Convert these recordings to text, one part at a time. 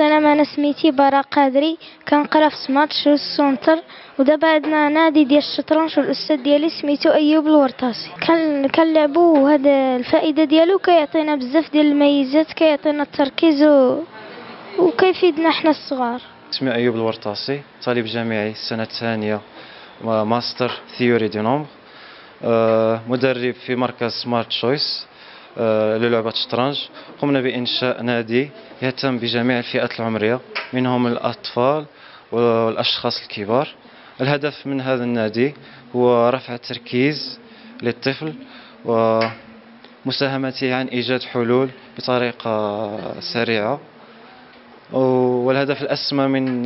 السلام أنا سميتي براء قادري. كنقرأ في سمات شو السونتر. ودابا عندنا نادي ديال الشطرنج والأستاذ ديالي سميتو أيوب الورطاسي. كنلعبو وهذا الفائدة ديالو كيعطينا بزاف ديال الميزات كيعطينا التركيز و... وكيفيدنا حنا الصغار. اسمي أيوب الورطاسي طالب جامعي السنة الثانية ماستر théorie des nombres مدرب في مركز Smart Choice للعبة الشطرنج قمنا بإنشاء نادي يهتم بجميع الفئات العمرية منهم الأطفال والأشخاص الكبار. الهدف من هذا النادي هو رفع التركيز للطفل ومساهمته عن إيجاد حلول بطريقة سريعة. والهدف الأسمى من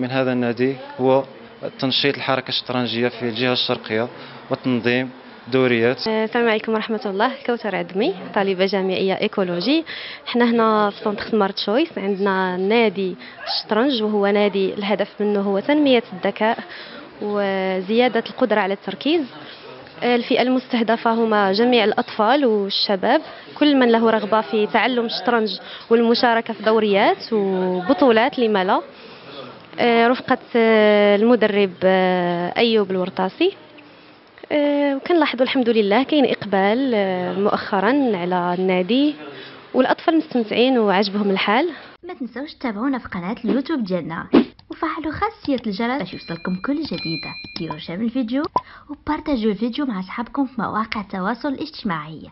من هذا النادي هو تنشيط الحركة الشطرنجية في الجهة الشرقية وتنظيم دوريات. السلام عليكم ورحمة الله. كوثر عدمي طالبة جامعية écologie. حنا هنا في centre Smart Choice عندنا نادي الشطرنج وهو نادي الهدف منه هو تنمية الذكاء وزيادة القدرة على التركيز. الفئة المستهدفة هما جميع الأطفال والشباب كل من له رغبة في تعلم الشطرنج والمشاركة في دوريات وبطولات لما لا. رفقة المدرب أيوب الورطاسي. وكنلاحظوا الحمد لله كاين إقبال مؤخرا على النادي والأطفال مستمتعين وعجبهم الحال. ما تنسوش تتابعونا في قناة اليوتيوب ديالنا. وفعلوا خاصية الجرس باش يوصلكم كل جديدة ديروا شير الفيديو وبارتاجوا الفيديو مع أصحابكم في مواقع التواصل الاجتماعي.